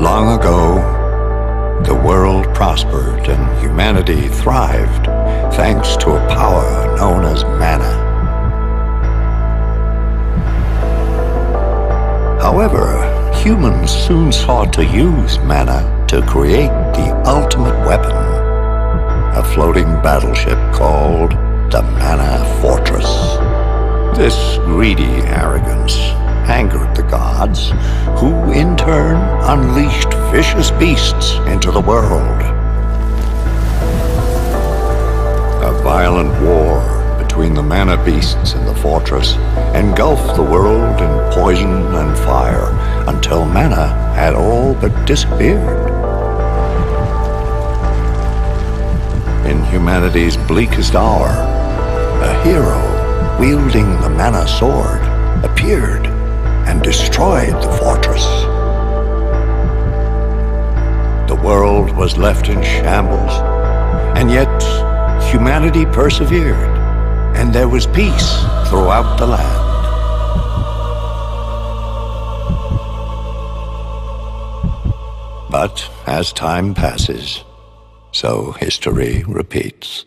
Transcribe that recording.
Long ago, the world prospered and humanity thrived thanks to a power known as mana. However, humans soon sought to use mana to create the ultimate weapon, a floating battleship called the Mana Fortress. This greedy arrogance angered the gods, turn unleashed vicious beasts into the world. A violent war between the mana beasts and the fortress engulfed the world in poison and fire until mana had all but disappeared. In humanity's bleakest hour, a hero wielding the mana sword appeared and destroyed the fortress. World was left in shambles, and yet humanity persevered, and there was peace throughout the land. But as time passes, so history repeats.